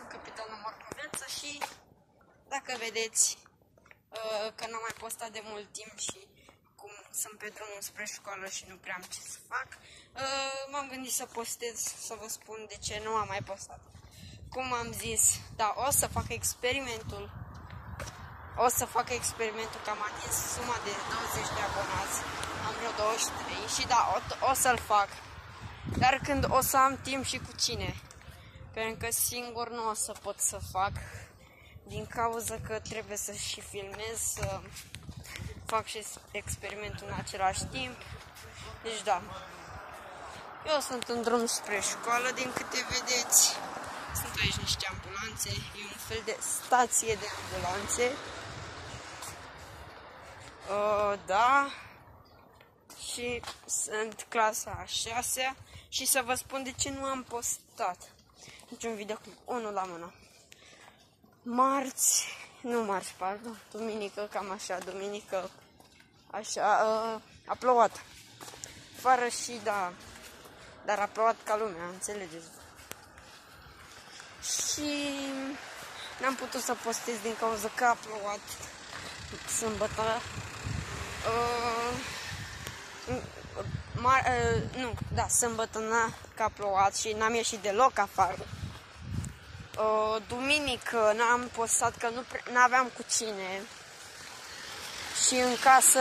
sunt capitanul Morcoveță și dacă vedeți uh, că n-am mai postat de mult timp și cum sunt pe drumul spre școală și nu prea am ce să fac, uh, m-am gândit să postez, să vă spun de ce nu am mai postat. Cum am zis, da, o să fac experimentul o să fac experimentul că am atins suma de 20 de abonați, am vreo 23 și da, o, o să-l fac. Dar când o să am timp și cu cine, pentru că singur nu o să pot să fac, din cauza că trebuie să și filmez, să fac și experimentul în același timp. Deci da, eu sunt în drum spre școală, din câte vedeți. Sunt aici niște ambulanțe, e un fel de stație de ambulanțe. Uh, da. Și sunt clasa a 6 și să vă spun de ce nu am postat niciun videoclip. Unul la mână. Marți, nu marți, pardon, duminică, cam așa, duminică, așa, uh, a plouat. Fără și, da, dar a plouat ca lumea, înțelegeți? Și n-am putut să postez din cauza că a plouat sâmbătă. Uh, mar, uh, nu, da, sâmbătă n-a că a plouat și n-am ieșit deloc afară. Uh, duminică n-am postat că nu n-aveam cu cine. Și în casă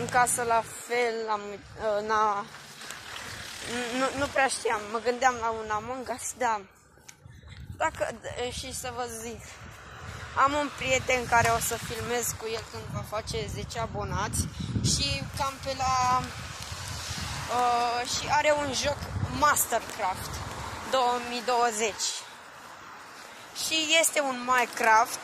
în casă la fel am, uh, n-a, nu, nu prea știam, mă gândeam la un Among Us, da. Dacă, și să vă zic, am un prieten care o să filmez cu el când va face 10 abonați și cam pe la... Uh, și are un joc Mastercraft 2020. Și este un Minecraft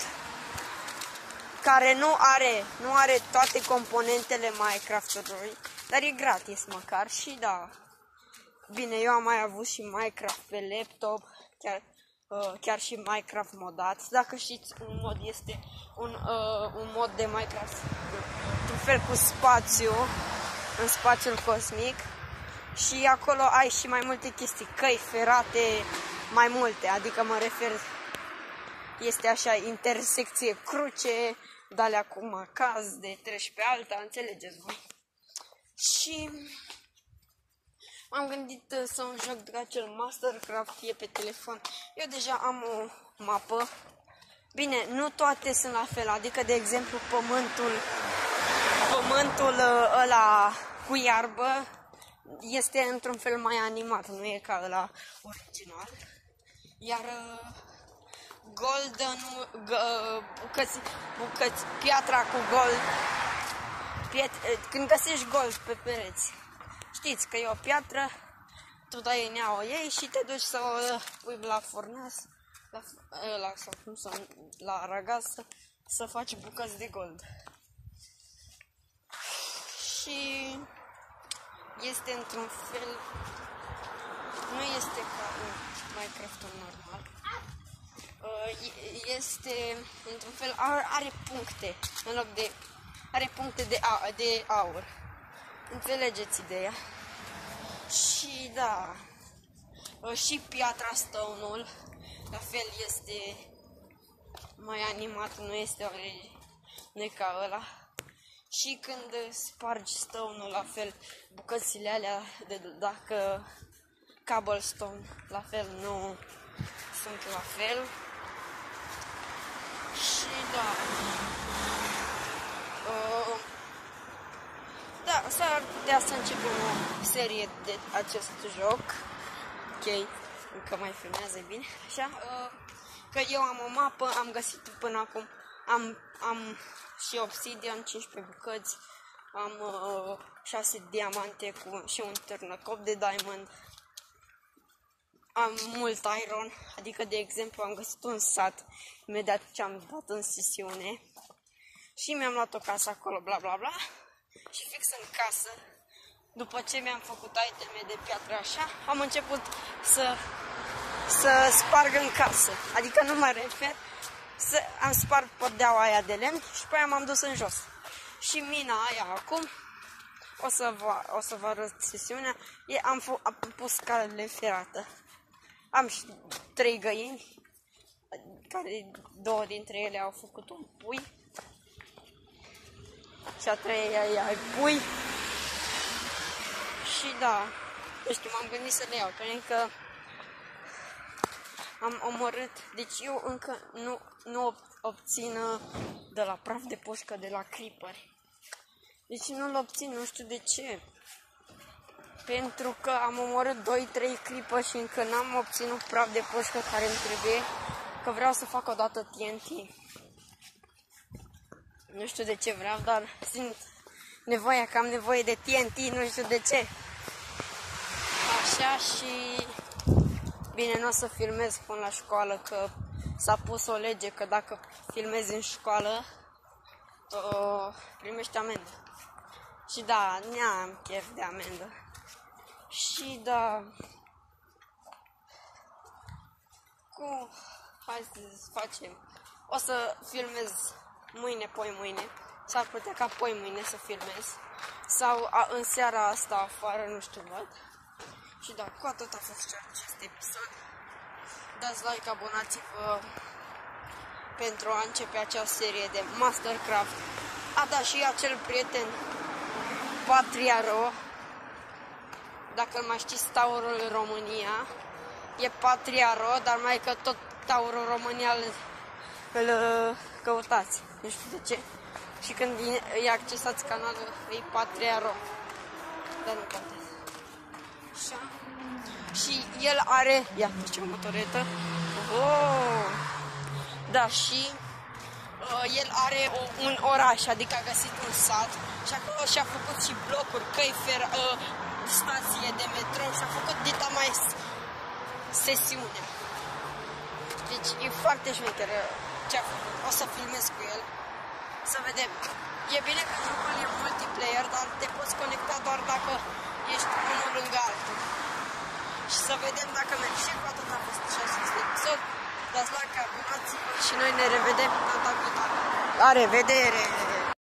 care nu are, nu are toate componentele Minecraft-ului, dar e gratis măcar și da. Bine, eu am mai avut și Minecraft pe laptop, chiar uh, chiar și Minecraft modat. Dacă știți, un mod este un, uh, un mod de Minecraft un fel cu spațiu, în spațiul cosmic. Și acolo ai și mai multe chestii, căi ferate, mai multe, adică mă refer, este așa, intersecție cruce, de acum caz de treci pe alta, înțelegeți voi. Și M-am gândit uh, să un joc de acel Mastercraft e pe telefon. Eu deja am o mapă. Bine, nu toate sunt la fel, adică de exemplu pământul pământul uh, ăla cu iarbă este într-un fel mai animat, nu e ca ăla original. Iar uh, golden, bucăți, bucăți, piatra cu gold, piet, când găsești gold pe pereți, Știți că e o piatră, tu dai în ea o iei și te duci să o pui la furnas, la, la, sau cum să, la aragaz să, să faci bucăți de gold. Și este într-un fel, nu este ca în Minecraft-ul normal. Uh, este, într-un fel, are, are puncte, în loc de, are puncte de, a, de aur. Înțelegeți ideea. Și da, și piatra stone la fel este mai animat, nu este ori, nu e ca ăla. Și când spargi stone la fel, bucățile alea, de, dacă cobblestone, la fel, nu sunt la fel. Și da, uh, da, s-ar putea să începem o serie de acest joc. Ok, încă mai filmează bine, așa. Uh, că eu am o mapă, am găsit până acum, am, am și obsidian, 15 bucăți, am uh, 6 diamante cu și un târnăcop de diamond. Am mult iron, adică de exemplu am găsit un sat imediat ce am dat în sesiune și mi-am luat o casă acolo, bla bla bla și fix în casă, după ce mi-am făcut iteme de piatră așa, am început să, să sparg în casă. Adică nu mă refer, să am spart podeaua aia de lemn și pe aia m-am dus în jos. Și mina aia acum, o să vă, o să vă arăt sesiunea, e, am, am pus calele ferată. Am și trei găini, care două dintre ele au făcut un pui și a treia e ai pui. Și da, nu știu, m-am gândit să le iau, pentru că am omorât, deci eu încă nu, nu obțin uh, de la praf de pușcă de la creeper. Deci nu-l obțin, nu știu de ce. Pentru că am omorât 2-3 clipă și încă n-am obținut praf de pușcă care îmi trebuie. Că vreau să fac o dată TNT. Nu știu de ce vreau, dar simt nevoia că am nevoie de TNT, nu știu de ce. Așa și... Bine, nu o să filmez până la școală, că s-a pus o lege că dacă filmezi în școală, o, primești amendă. Și da, n-am chef de amendă. Și da... Cu... Hai să facem. O să filmez mâine, poi mâine. S-ar putea ca poi mâine să filmez. Sau a, în seara asta afară, nu știu, văd. Și da, cu atât a fost acest episod. Dați like, abonați-vă pentru a începe acea serie de Mastercraft. A, da, și acel prieten Patriaro, dacă îl mai știți, Taurul România, e Patriaro, dar mai că tot Taurul România îl, îl căutați, nu știu de ce. Și când îi accesați canalul, e Patriaro, dar nu contează. Așa. Și el are, ia, ce motoretă, oh! Da, și uh, el are o, un oraș, adică a găsit un sat și acolo și-a făcut și blocuri, căi fer, uh, stație de metrou și a făcut dita mai sesiune. Deci e foarte șmecher uh, ce a făcut. O să filmez cu el. Să vedem. E bine că jocul e multiplayer, dar te poți conecta doar dacă ești unul lângă altul. Și să vedem dacă mergi. Și cu atât a fost și acest episod. Dați like, abonați-vă și noi ne revedem data viitoare. La revedere!